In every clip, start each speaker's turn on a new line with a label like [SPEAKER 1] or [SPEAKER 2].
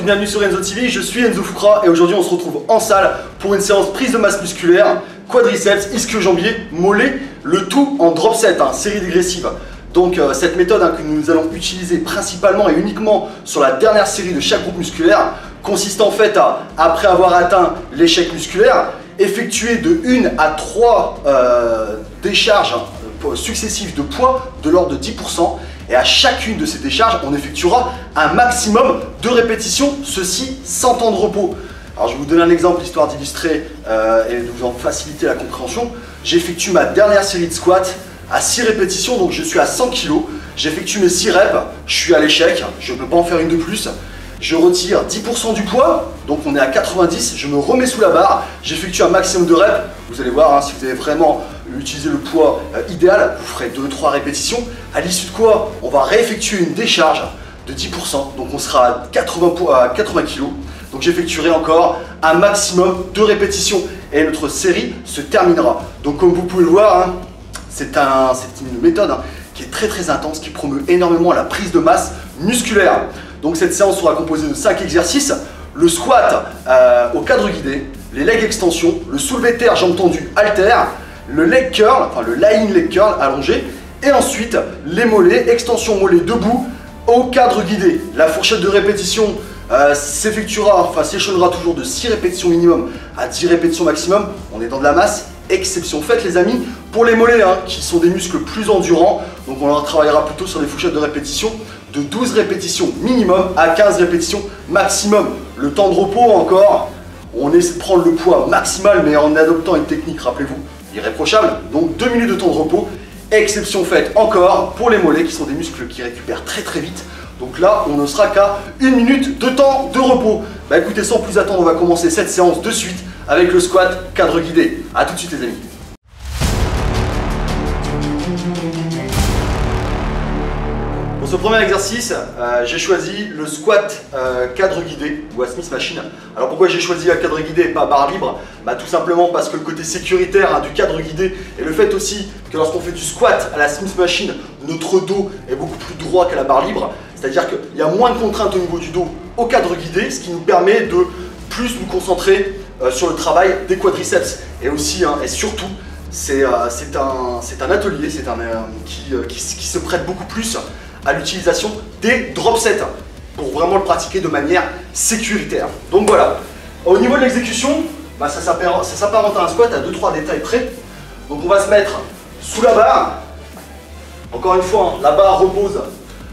[SPEAKER 1] Bienvenue sur Enzo TV, je suis Enzo Fukra et aujourd'hui on se retrouve en salle pour une séance prise de masse musculaire, quadriceps, ischio-jambier, mollet, le tout en drop set, hein, série dégressive. Donc euh, cette méthode hein, que nous allons utiliser principalement et uniquement sur la dernière série de chaque groupe musculaire consiste en fait à, après avoir atteint l'échec musculaire, effectuer de 1 à 3 euh, décharges hein, successives de poids de l'ordre de 10% et à chacune de ces décharges, on effectuera un maximum de répétitions, ceci sans temps de repos. Alors je vais vous donner un exemple histoire d'illustrer euh, et de vous en faciliter la compréhension. J'effectue ma dernière série de squats à 6 répétitions, donc je suis à 100 kg. J'effectue mes 6 reps, je suis à l'échec, je ne peux pas en faire une de plus. Je retire 10% du poids, donc on est à 90, je me remets sous la barre, j'effectue un maximum de reps. Vous allez voir, hein, si vous avez vraiment utilisé le poids euh, idéal, vous ferez 2-3 répétitions. À l'issue de quoi, on va réeffectuer une décharge de 10%, donc on sera à 80, à 80 kg. Donc j'effectuerai encore un maximum de répétitions et notre série se terminera. Donc comme vous pouvez le voir, hein, c'est un, une méthode hein, qui est très très intense, qui promeut énormément la prise de masse musculaire. Donc cette séance sera composée de 5 exercices. Le squat euh, au cadre guidé, les legs extension, le soulevé de terre jambes tendues halter, le leg curl, enfin le lying leg curl allongé, et ensuite les mollets, extension mollet debout au cadre guidé. La fourchette de répétition euh, s'effectuera, enfin s'échelonnera toujours de 6 répétitions minimum à 10 répétitions maximum. On est dans de la masse, exception faite les amis. Pour les mollets, hein, qui sont des muscles plus endurants, donc on travaillera plutôt sur des fourchettes de répétition de 12 répétitions minimum à 15 répétitions maximum. Le temps de repos encore, on essaie de prendre le poids maximal mais en adoptant une technique, rappelez-vous, irréprochable. Donc 2 minutes de temps de repos, exception faite encore pour les mollets qui sont des muscles qui récupèrent très très vite. Donc là, on ne sera qu'à 1 minute de temps de repos. Bah écoutez, sans plus attendre, on va commencer cette séance de suite avec le squat cadre guidé. A tout de suite les amis. Ce premier exercice, euh, j'ai choisi le squat euh, cadre guidé ou à Smith Machine. Alors pourquoi j'ai choisi un cadre guidé et pas barre libre? Bah, Tout simplement parce que le côté sécuritaire hein, du cadre guidé et le fait aussi que lorsqu'on fait du squat à la Smith Machine, notre dos est beaucoup plus droit qu'à la barre libre. C'est-à-dire qu'il y a moins de contraintes au niveau du dos au cadre guidé, ce qui nous permet de plus nous concentrer euh, sur le travail des quadriceps. Et aussi, hein, et surtout, c'est un, un, atelier un, qui, qui se prête beaucoup plus à l'utilisation des drop sets pour vraiment le pratiquer de manière sécuritaire. Donc voilà, au niveau de l'exécution, bah ça s'apparente à un squat à 2-3 détails près. Donc on va se mettre sous la barre. Encore une fois, hein, la barre repose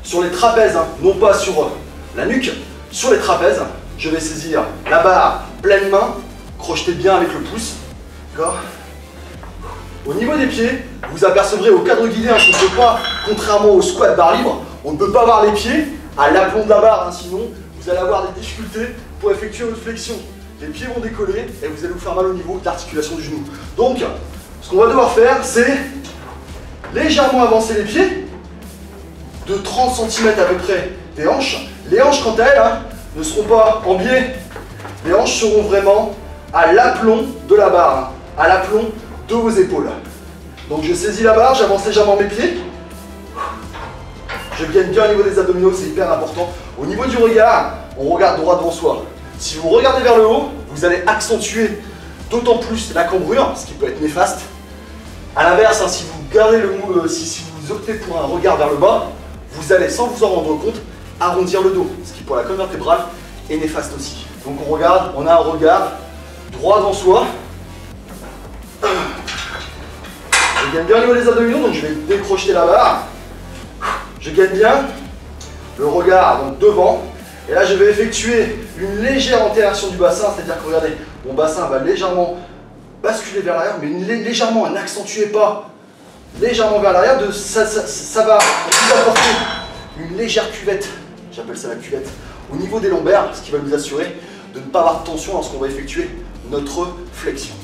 [SPEAKER 1] sur les trapèzes, hein, non pas sur la nuque, sur les trapèzes. Je vais saisir la barre pleine main, crocheter bien avec le pouce. D'accord? Au niveau des pieds, vous apercevrez au cadre guidé hein, qu'on ne peut contrairement au squat barre libre, on ne peut pas avoir les pieds à l'aplomb de la barre, hein, sinon vous allez avoir des difficultés pour effectuer une flexion. Les pieds vont décoller et vous allez vous faire mal au niveau de l'articulation du genou. Donc, ce qu'on va devoir faire, c'est légèrement avancer les pieds, de 30 cm à peu près des hanches. Les hanches, quant à elles, hein, ne seront pas en biais, les hanches seront vraiment à l'aplomb de la barre, à l'aplomb de vos épaules. Donc je saisis la barre, j'avance légèrement mes pieds. Je gagne bien au niveau des abdominaux, c'est hyper important. Au niveau du regard, on regarde droit devant soi. Si vous regardez vers le haut, vous allez accentuer d'autant plus la cambrure, ce qui peut être néfaste. A l'inverse, hein, si vous gardez le euh, si, vous optez pour un regard vers le bas, vous allez sans vous en rendre compte arrondir le dos, ce qui pour la colonne vertébrale est néfaste aussi. Donc on regarde, on a un regard droit devant soi, Je gagne bien au niveau des abdominaux, donc je vais décrocher la barre. Je gagne bien le regard devant. Et là, je vais effectuer une légère antération du bassin, c'est-à-dire que regardez, mon bassin va légèrement basculer vers l'arrière, mais légèrement, n'accentuez pas légèrement vers l'arrière, ça, ça, va vous apporter une légère cuvette, j'appelle ça la cuvette, au niveau des lombaires, ce qui va nous assurer de ne pas avoir de tension lorsqu'on va effectuer notre flexion.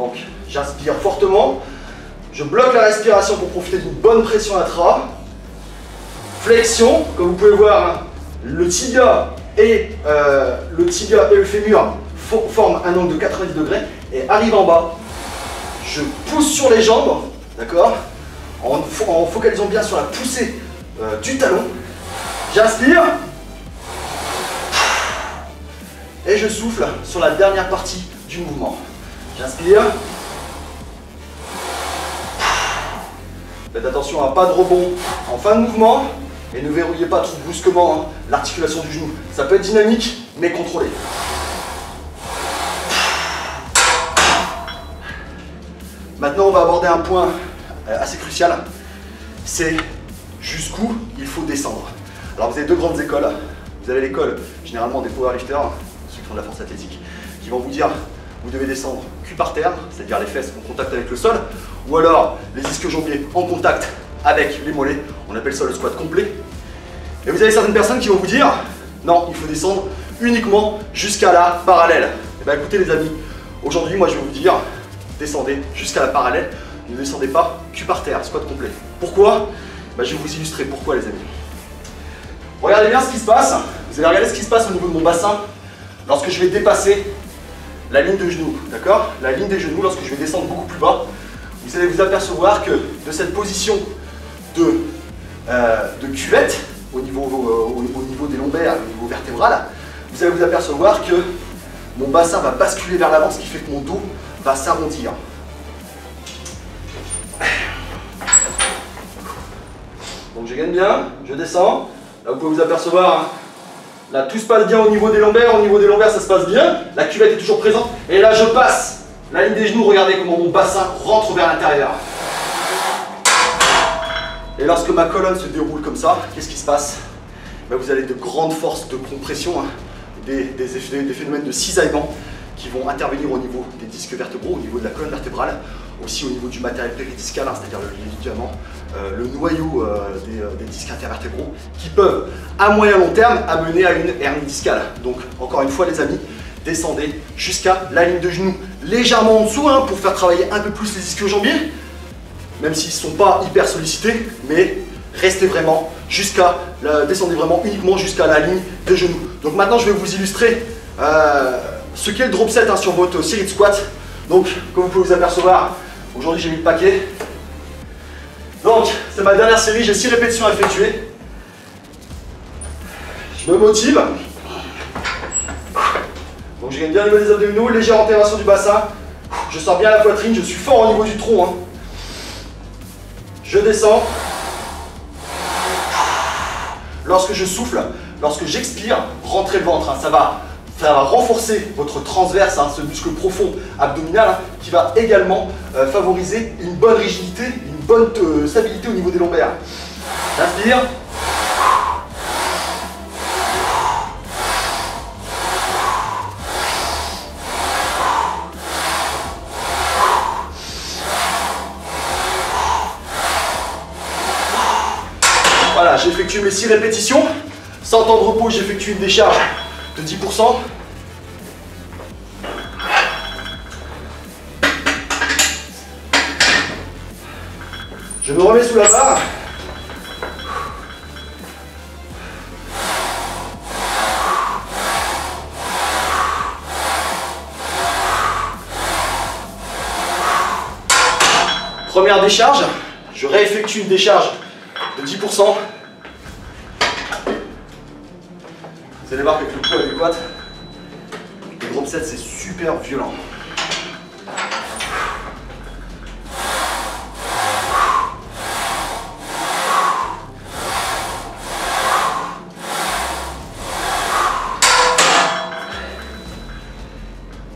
[SPEAKER 1] Donc j'inspire fortement, je bloque la respiration pour profiter d'une bonne pression intra. Flexion, comme vous pouvez voir, le tibia et euh, le tibia et le fémur forment un angle de 90 degrés et arrive en bas. Je pousse sur les jambes, d'accord? En, focalisant bien sur la poussée euh, du talon. J'inspire. Et je souffle sur la dernière partie du mouvement. J'inspire. Faites attention à pas de rebond en fin de mouvement et ne verrouillez pas trop brusquement hein, l'articulation du genou. Ça peut être dynamique mais contrôlé. Maintenant, on va aborder un point euh, assez crucial. C'est jusqu'où il faut descendre. Alors, vous avez deux grandes écoles. Vous avez l'école généralement des powerlifters, ceux qui font de la force athlétique, qui vont vous dire vous devez descendre cul par terre, c'est-à-dire les fesses en contact avec le sol, ou alors les ischio-jambiers en contact avec les mollets, on appelle ça le squat complet. Et vous avez certaines personnes qui vont vous dire non, il faut descendre uniquement jusqu'à la parallèle. Et eh bien écoutez les amis, aujourd'hui moi je vais vous dire descendez jusqu'à la parallèle, ne descendez pas cul par terre, squat complet. Pourquoi? Bah, Je vais vous illustrer pourquoi les amis. Regardez bien ce qui se passe, vous allez regarder ce qui se passe au niveau de mon bassin lorsque je vais dépasser la ligne de genou, d'accord? La ligne des genoux, lorsque je vais descendre beaucoup plus bas, vous allez vous apercevoir que de cette position de, euh, cuvette, au niveau, au, niveau des lombaires, au niveau vertébral, vous allez vous apercevoir que mon bassin va basculer vers l'avant, ce qui fait que mon dos va s'arrondir. Donc je gagne bien, je descends. Là vous pouvez vous apercevoir, hein. Là tout se passe bien au niveau des lombaires, au niveau des lombaires ça se passe bien, la cuvette est toujours présente. Et là je passe la ligne des genoux, regardez comment mon bassin rentre vers l'intérieur. Et lorsque ma colonne se déroule comme ça, qu'est-ce qui se passe? Ben, Vous avez de grandes forces de compression, hein. des, phénomènes de cisaillement qui vont intervenir au niveau des disques vertébraux, au niveau de la colonne vertébrale, aussi au niveau du matériel péridiscal, hein, c'est-à-dire le euh, le noyau euh, euh, des, disques intervertébraux, qui peuvent, à moyen long terme, amener à une hernie discale. Donc, encore une fois, les amis, descendez jusqu'à la ligne de genou, légèrement en dessous, hein, pour faire travailler un peu plus les disques jambiers, même s'ils ne sont pas hyper sollicités, mais restez vraiment jusqu'à, descendez vraiment uniquement jusqu'à la ligne de genou. Donc maintenant, je vais vous illustrer ce qu'est le drop set hein, sur votre série de squats. Donc, comme vous pouvez vous apercevoir, aujourd'hui j'ai mis le paquet. Donc, c'est ma dernière série, j'ai 6 répétitions à effectuer. Je me motive. Donc, je gagne bien au niveau des abdominaux, légère intégration du bassin. Je sors bien la poitrine, je suis fort au niveau du tronc. Hein. Je descends. Lorsque je souffle, lorsque j'expire, rentrez le ventre. Hein. Ça va ça va renforcer votre transverse, hein, ce muscle profond abdominal, hein, qui va également euh, favoriser une bonne rigidité, une bonne euh, stabilité au niveau des lombaires. J'inspire. Voilà, j'effectue mes 6 répétitions. Sans temps de repos, j'effectue une décharge de 10%. Je me remets sous la barre. Première décharge, je réeffectue une décharge de 10%. Vous allez qu'avec le drop c'est super violent.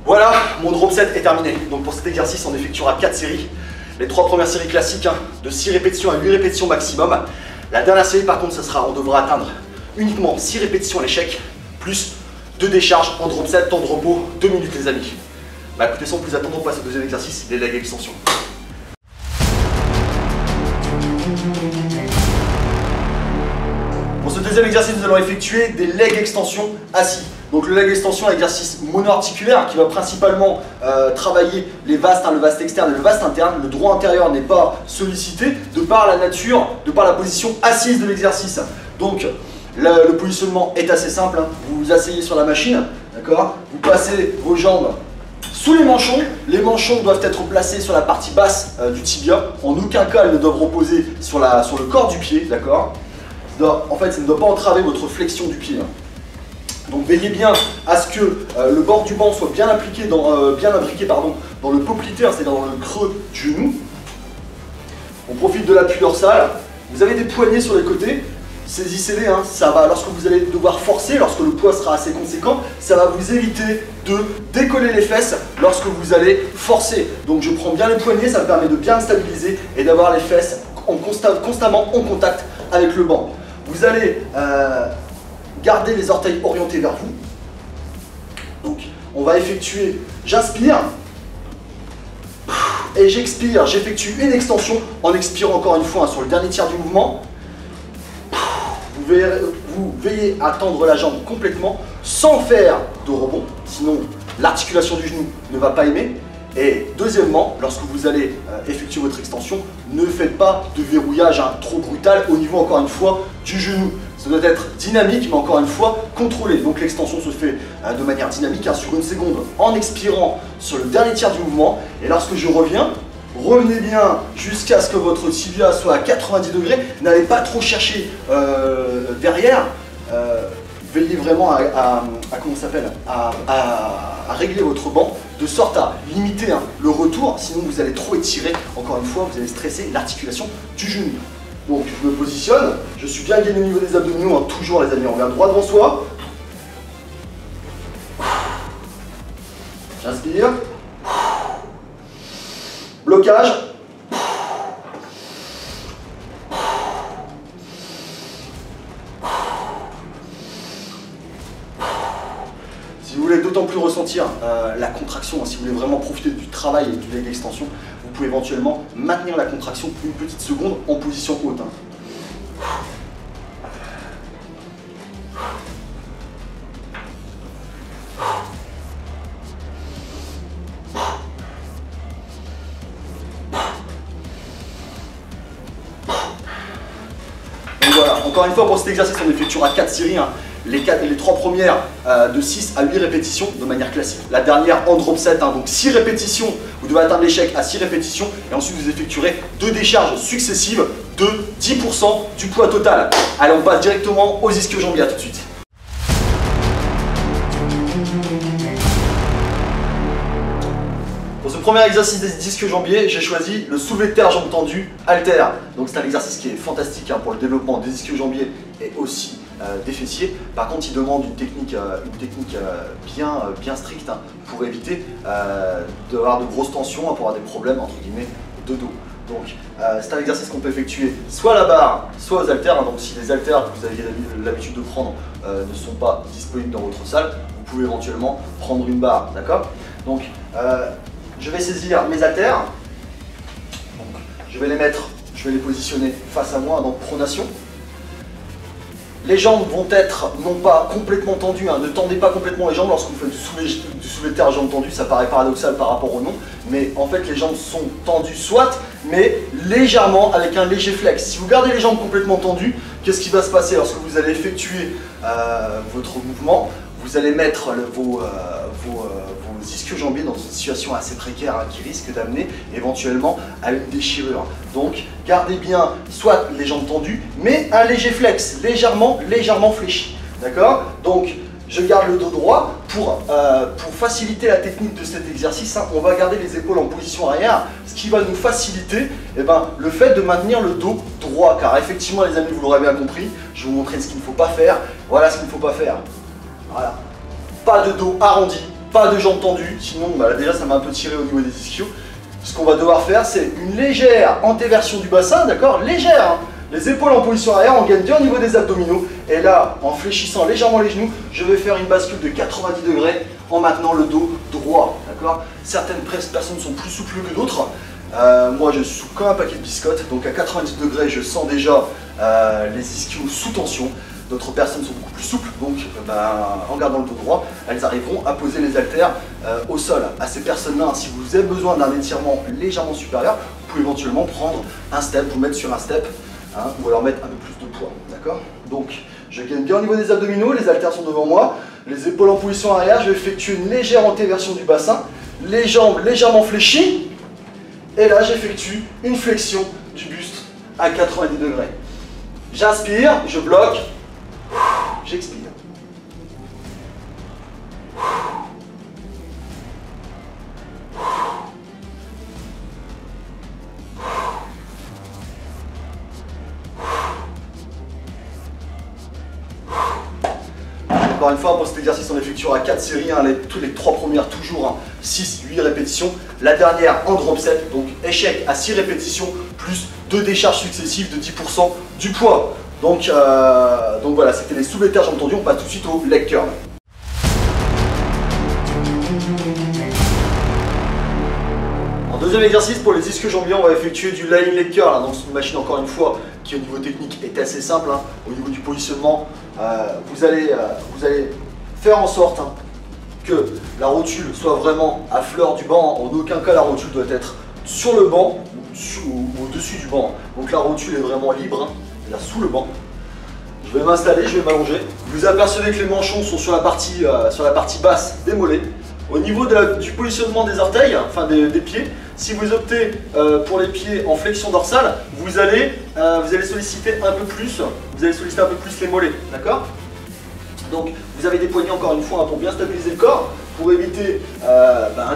[SPEAKER 1] Voilà, mon drop set est terminé. Donc pour cet exercice, on effectuera 4 séries. Les trois premières séries classiques, hein, de 6 répétitions à 8 répétitions maximum. La dernière série, par contre, ça sera, on devra atteindre uniquement 6 répétitions à l'échec, plus 2 décharges en drop set, temps de repos, 2 minutes les amis. Bah écoutez, sans plus attendre, on passe au deuxième exercice, les legs extensions. Pour ce deuxième exercice, nous allons effectuer des legs extensions assis. Donc le leg extension, exercice monoarticulaire qui va principalement euh, travailler les vastes, hein, le vaste externe et le vaste interne. Le droit intérieur n'est pas sollicité de par la nature, de par la position assise de l'exercice. Donc le, positionnement est assez simple. Hein. Vous vous asseyez sur la machine, d'accord Vous passez vos jambes Sous les manchons, les manchons doivent être placés sur la partie basse euh, du tibia. En aucun cas, ils ne doivent reposer sur, le corps du pied, d'accord En fait, ça ne doit pas entraver votre flexion du pied. Hein. Donc veillez bien à ce que euh, le bord du banc soit bien appliqué dans, euh, imbriqué dans le popliteer, c'est-à-dire dans le creux du genou. On profite de l'appui dorsal. Vous avez des poignées sur les côtés. Saisissez-les, hein. ça va, lorsque vous allez devoir forcer, lorsque le poids sera assez conséquent, ça va vous éviter de décoller les fesses lorsque vous allez forcer. Donc je prends bien les poignets, ça me permet de bien stabiliser et d'avoir les fesses en constamment en contact avec le banc. Vous allez euh, garder les orteils orientés vers vous. Donc on va effectuer, j'inspire, et j'expire, j'effectue une extension en expirant encore une fois hein, sur le dernier tiers du mouvement. Vous veillez, à tendre la jambe complètement sans faire de rebond, sinon l'articulation du genou ne va pas aimer. Et deuxièmement, lorsque vous allez euh, effectuer votre extension, ne faites pas de verrouillage hein, trop brutal au niveau encore une fois du genou. Ça doit être dynamique, mais encore une fois, contrôlé. Donc l'extension se fait euh, de manière dynamique, hein, sur une seconde, en expirant sur le dernier tiers du mouvement. Et lorsque je reviens, revenez bien jusqu'à ce que votre tibia soit à 90 degrés. N'allez pas trop chercher euh, derrière. Euh, veillez vraiment à, régler votre banc de sorte à limiter hein, le retour. Sinon, vous allez trop étirer. Encore une fois, vous allez stresser l'articulation du genou. Donc je me positionne, je suis bien gainé au niveau des abdominaux, hein, toujours les amis, on regarde droit devant soi. J'inspire. Blocage. Si vous voulez d'autant plus ressentir euh, la contraction, hein, si vous voulez vraiment profiter du travail et du leg extension, vous pouvez éventuellement maintenir la contraction une petite seconde en position haute. Hein. Fois pour cet exercice on effectuera 4 séries. Hein les, les trois premières euh, de 6 à 8 répétitions de manière classique. La dernière en drop set, hein, donc 6 répétitions, vous devez atteindre l'échec à 6 répétitions et ensuite vous effectuerez deux décharges successives de 10% du poids total. Allez, on passe directement aux ischio-jambiers, à tout de suite. Premier exercice des disques jambiers, j'ai choisi le soulevé de terre jambes tendues alter. Donc c'est un exercice qui est fantastique hein, pour le développement des disques jambiers et aussi euh, des fessiers. Par contre, il demande une technique, euh, une technique euh, bien, bien stricte hein, pour éviter d'avoir de grosses tensions, pour avoir des problèmes entre guillemets de dos. Donc c'est un exercice qu'on peut effectuer soit à la barre, soit aux haltères. Hein. donc si les haltères que vous aviez l'habitude de prendre ne sont pas disponibles dans votre salle, vous pouvez éventuellement prendre une barre, d'accord? Donc je vais saisir mes haltères, je vais les mettre, je vais les positionner face à moi, donc pronation. Les jambes vont être non pas complètement tendues, hein. ne tendez pas complètement les jambes lorsque vous faites du soulevé, terre à jambes tendues, ça paraît paradoxal par rapport au nom, mais en fait les jambes sont tendues soit, mais légèrement avec un léger flex. Si vous gardez les jambes complètement tendues, qu'est-ce qui va se passer lorsque vous allez effectuer euh, votre mouvement? Vous allez mettre vos, euh, vos, euh, ischio-jambiers dans une situation assez précaire hein, qui risque d'amener éventuellement à une déchirure. Donc gardez bien soit les jambes tendues, mais un léger flex, légèrement, légèrement fléchi. D'accord? Donc je garde le dos droit pour, euh, faciliter la technique de cet exercice. Hein, on va garder les épaules en position arrière, ce qui va nous faciliter eh ben, le fait de maintenir le dos droit. Car effectivement, les amis, vous l'aurez bien compris, je vais vous montrer ce qu'il ne faut pas faire. Voilà ce qu'il ne faut pas faire. Voilà. Pas de dos arrondi, pas de jambes tendues, sinon bah, déjà ça m'a un peu tiré au niveau des ischios. Ce qu'on va devoir faire, c'est une légère antéversion du bassin, d'accord? Légère, hein. les épaules en position arrière, on gagne bien au niveau des abdominaux. Et là, en fléchissant légèrement les genoux, je vais faire une bascule de 90 degrés en maintenant le dos droit, d'accord? Certaines personnes sont plus souples que d'autres. Euh, moi, je suis comme un paquet de biscottes, donc à 90 degrés, je sens déjà euh, les ischios sous tension. D'autres personnes sont beaucoup plus souples, donc euh, ben, en gardant le dos droit, elles arriveront à poser les haltères euh, au sol. À ces personnes-là, si vous avez besoin d'un étirement légèrement supérieur, vous pouvez éventuellement prendre un step, vous mettre sur un step, hein, ou alors mettre un peu plus de poids. D'accord? Donc, je gagne bien au niveau des abdominaux, les haltères sont devant moi, les épaules en position arrière, je vais effectuer une légère antéversion du bassin, les jambes légèrement fléchies. Et là, j'effectue une flexion du buste à 90 degrés. J'inspire, je bloque, j'expire. Encore une fois, pour cet exercice, on effectuera 4 séries, hein, les, toutes les 3 premières toujours 6-8 hein, répétitions. La dernière en drop set, donc échec à 6 répétitions, plus 2 décharges successives de 10% du poids. Donc, euh, donc voilà, c'était les terre, j'ai entendu, on passe tout de suite au leg curl. En deuxième exercice, pour les ischios jambiers, on va effectuer du lying leg curl. Hein, donc c'est une machine, encore une fois, qui au niveau technique est assez simple. Hein. Au niveau du positionnement, euh, vous, allez, euh, vous allez faire en sorte hein, que la rotule soit vraiment à fleur du banc. En aucun cas, la rotule doit être sur le banc ou au-dessus du banc. Donc la rotule est vraiment libre, là sous le banc. Je vais m'installer, je vais m'allonger. Vous apercevez que les manchons sont sur la partie, euh, sur la partie basse des mollets. Au niveau du positionnement des orteils, enfin des, pieds, si vous optez euh, pour les pieds en flexion dorsale, vous allez, euh, vous allez solliciter un peu plus, vous allez solliciter un peu plus les mollets, d'accord? Donc vous avez des poignées encore une fois hein, pour bien stabiliser le corps, pour éviter bah,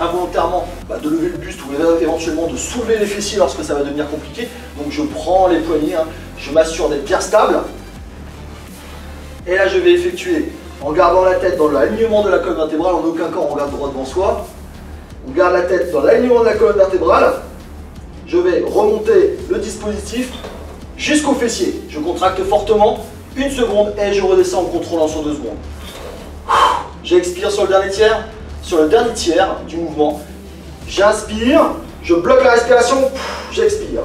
[SPEAKER 1] involontairement bah, de lever le buste ou éventuellement de soulever les fessiers lorsque ça va devenir compliqué. Donc je prends les poignets, hein, je m'assure d'être bien stable. Et là je vais effectuer en gardant la tête dans l'alignement de la colonne vertébrale, en aucun cas on regarde droit devant soi. On garde la tête dans l'alignement de la colonne vertébrale. Je vais remonter le dispositif jusqu'au fessier. Je contracte fortement, une seconde, et je redescends en contrôlant sur deux secondes. J'expire sur le dernier tiers, sur le dernier tiers du mouvement. J'inspire, je bloque la respiration, j'expire.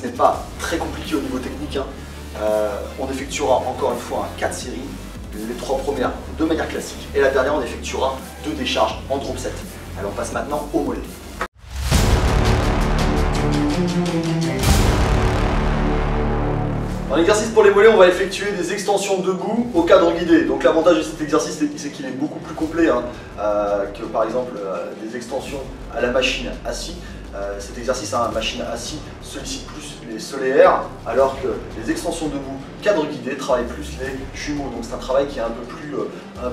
[SPEAKER 1] L'exercice n'est pas très compliqué au niveau technique. Hein. Euh, on effectuera encore une fois 4 séries, les trois premières de manière classique, et la dernière on effectuera deux décharges en drop set. Allez, on passe maintenant au mollet. En exercice pour les mollets, on va effectuer des extensions debout au cadre guidé. Donc l'avantage de cet exercice, c'est qu'il est beaucoup plus complet hein, euh, que par exemple euh, des extensions à la machine assis. Euh, cet exercice à machine assis sollicite plus les solaires, alors que les extensions debout, cadre guidé, travaillent plus les jumeaux. Donc c'est un travail qui est un peu plus, euh, euh,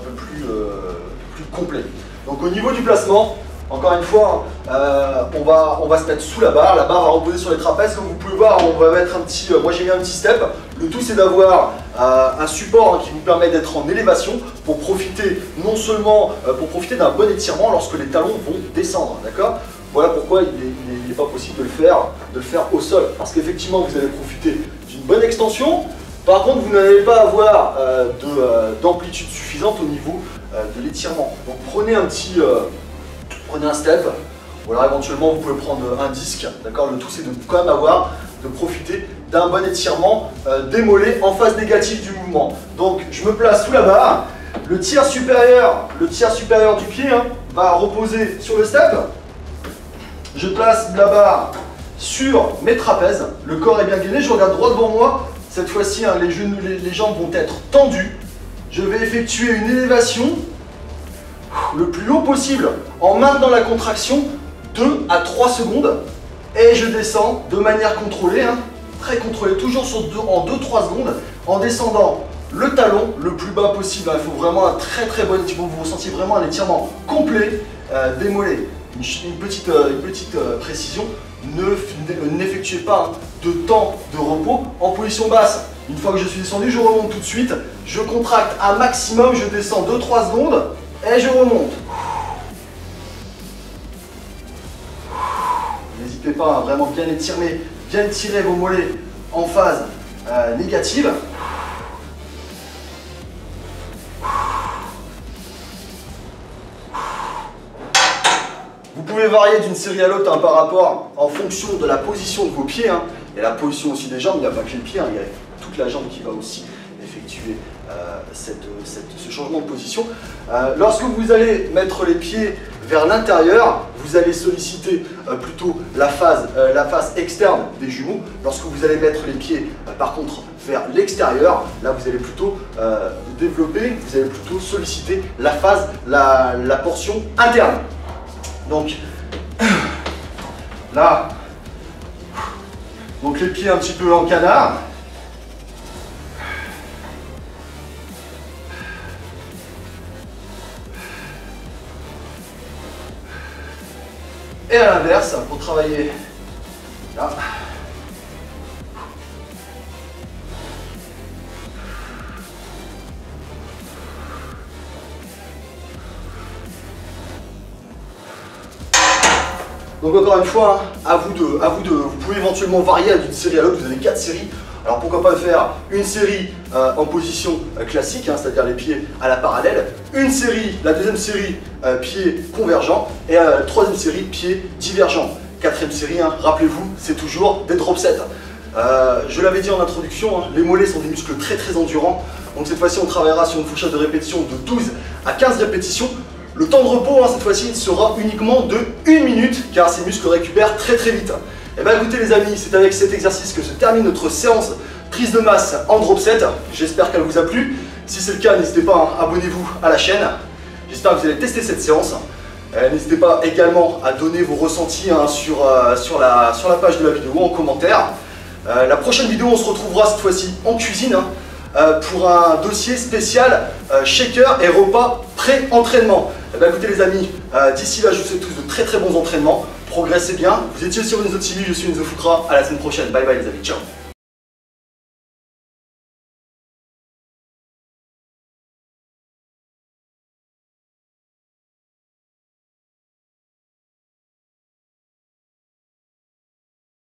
[SPEAKER 1] complet. Donc au niveau du placement, encore une fois, on, va, on va se mettre sous la barre, la barre va reposer sur les trapèzes, comme vous pouvez voir, on va mettre un petit, moi j'ai mis un petit step, le tout c'est d'avoir un support hein, qui vous permet d'être en élévation pour profiter non seulement pour profiter d'un bon étirement lorsque les talons vont descendre, d'accord? Voilà pourquoi il n'est pas possible de le, faire, de le faire au sol. Parce qu'effectivement, vous allez profiter d'une bonne extension. Par contre, vous n'allez pas avoir euh, euh, d'amplitude suffisante au niveau euh, de l'étirement. Donc prenez un petit, prenez un step. Ou alors éventuellement, vous pouvez prendre un disque. D'accord? Le tout, c'est de quand même avoir, de profiter d'un bon étirement mollets en phase négative du mouvement. Donc, je me place sous la barre. Le tiers supérieur, le tiers supérieur du pied hein, va reposer sur le step. Je place la barre sur mes trapèzes. Le corps est bien gainé. Je regarde droit devant moi. Cette fois-ci, hein, les, les, jambes vont être tendues. Je vais effectuer une élévation le plus haut possible en maintenant la contraction 2 à 3 secondes. Et je descends de manière contrôlée, hein, très contrôlée, toujours sur en 2-3 secondes, en descendant le talon le plus bas possible. Il faut vraiment un très très bon étirement. Vous ressentiez vraiment un étirement complet euh, des mollets une, petite, euh, euh, précision, n'effectuez pas de temps de repos en position basse. Une fois que je suis descendu, je remonte tout de suite. Je contracte un maximum, je descends 2-3 secondes et je remonte. N'hésitez pas à vraiment bien étirer, bien étirer vos mollets en phase euh, négative. Pouvez varier d'une série à l'autre hein, par rapport en fonction de la position de vos pieds. Hein. A la position aussi des jambes, il n'y a pas que les pieds, hein, il y a toute la jambe qui va aussi effectuer euh, ce changement de position. Euh, lorsque vous allez mettre les pieds vers l'intérieur, vous allez solliciter euh, plutôt la phase, la face externe des jumeaux. Lorsque vous allez mettre les pieds, par contre, vers l'extérieur, là vous allez plutôt développer, vous allez plutôt solliciter la phase, la, la portion interne. Donc, là, donc les pieds un petit peu en canard. Et à l'inverse, pour travailler là. Donc encore une fois, hein, à, vous de, à vous de, vous pouvez éventuellement varier d'une série à l'autre, vous avez quatre séries. Alors pourquoi pas faire une série euh, en position euh, classique, hein, c'est-à-dire les pieds à la parallèle, une série, la deuxième série, euh, pieds convergents, et la troisième série, pieds divergents. Quatrième série, hein, rappelez-vous, c'est toujours des drop sets. je l'avais dit en introduction, les mollets sont des muscles très très endurants. Donc cette fois-ci, on travaillera sur une fourchette de répétition de 12 à 15 répétitions. Le temps de repos, cette fois-ci, sera uniquement de 1 minute, car ces muscles récupèrent très très vite. Et eh bien écoutez les amis, c'est avec cet exercice que se termine notre séance prise de masse en drop set. J'espère qu'elle vous a plu. Si c'est le cas, n'hésitez pas, à abonnez-vous à la chaîne. J'espère que vous allez tester cette séance. Euh, n'hésitez pas également à donner vos ressentis hein, sur, euh, sur, la, sur la page de la vidéo en commentaire. Euh, la prochaine vidéo, on se retrouvera cette fois-ci en cuisine hein, pour un dossier spécial shaker et repas pré-entraînement. Eh bien, écoutez les amis, d'ici là, je vous souhaite tous de très très bons entraînements progressez bien. Vous étiez sur Enzo TV, je suis Enzo Fukra. À la semaine prochaine. Bye bye les amis, ciao.